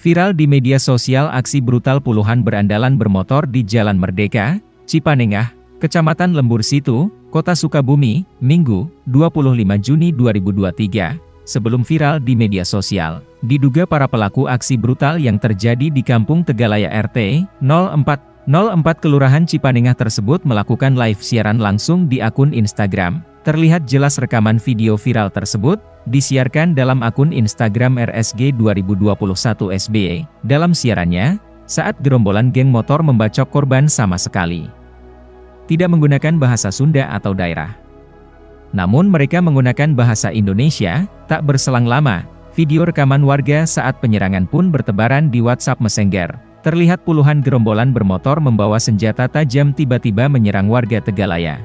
Viral di media sosial aksi brutal puluhan berandalan bermotor di Jalan Merdeka, Cipanengah, Kecamatan Lembur Situ, Kota Sukabumi, Minggu, 25 Juni 2023. Sebelum viral di media sosial, diduga para pelaku aksi brutal yang terjadi di Kampung Tegalaya RT 04 04 Kelurahan Cipanengah tersebut melakukan live siaran langsung di akun Instagram. Terlihat jelas rekaman video viral tersebut, disiarkan dalam akun Instagram RSG 2021 SBY. Dalam siarannya, saat gerombolan geng motor membacok korban sama sekali. Tidak menggunakan bahasa Sunda atau daerah. Namun mereka menggunakan bahasa Indonesia, tak berselang lama, video rekaman warga saat penyerangan pun bertebaran di WhatsApp Messenger. Terlihat puluhan gerombolan bermotor membawa senjata tajam tiba-tiba menyerang warga Tegalaya.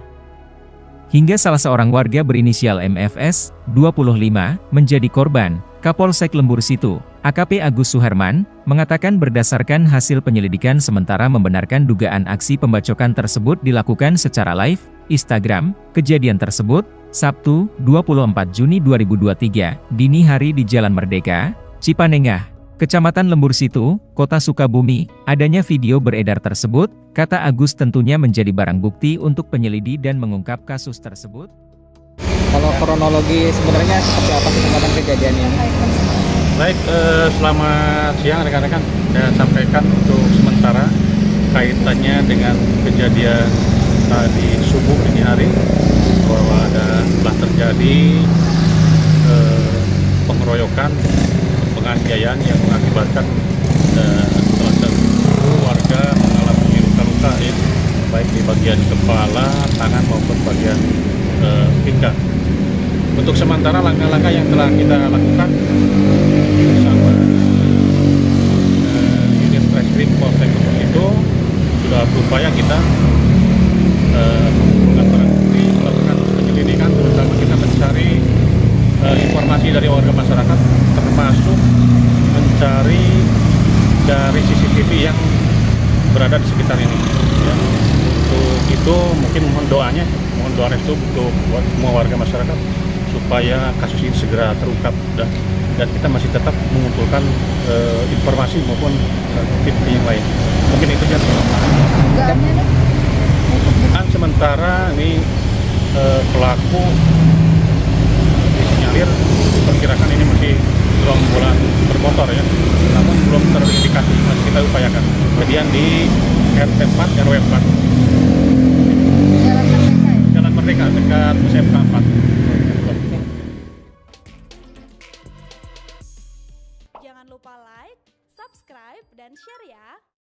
Hingga salah seorang warga berinisial MFS, 25, menjadi korban. Kapolsek Lembur Situ, AKP Agus Suherman, mengatakan berdasarkan hasil penyelidikan sementara membenarkan dugaan aksi pembacokan tersebut dilakukan secara live, Instagram, kejadian tersebut, Sabtu, 24 Juni 2023, dini hari di Jalan Merdeka, Cipanengah, Kecamatan Lembur Situ, Kota Sukabumi, adanya video beredar tersebut, kata Agus tentunya menjadi barang bukti untuk penyelidik dan mengungkap kasus tersebut. Kalau kronologi sebenarnya seperti apa sih tentang kejadian ini? Baik, eh, selamat siang rekan-rekan. Saya sampaikan untuk sementara kaitannya dengan kejadian tadi subuh ini hari bahwa ada telah terjadi eh, pengeroyokan penganiayaan yang mengakibatkan uh, salah satu warga mengalami luka-luka baik di bagian kepala, tangan maupun bagian uh, pinggang. Untuk sementara langkah-langkah yang telah kita lakukan bersama uh, unit reskrim Polsek itu sudah berupaya kita uh, mengumpulkan barang bukti, melakukan penyelidikan, terutama kita mencari uh, informasi dari warga masyarakat termasuk mencari dari CCTV yang berada di sekitar ini. Ya. Untuk itu mungkin mohon doanya, mohon doa restu untuk buat semua warga masyarakat supaya kasus ini segera terungkap dan dan kita masih tetap mengumpulkan uh, informasi maupun uh, yang lain. Mungkin itu saja. Kan sementara ini uh, pelaku disinyalir perkirakan ini masih gerombolan bermotor ya. Namun belum terindikasi. Masih kita upayakan. Kejadian di RT 4 RW 4 Jalan Merdeka dekat SMK 4 Jangan lupa like, subscribe, dan share ya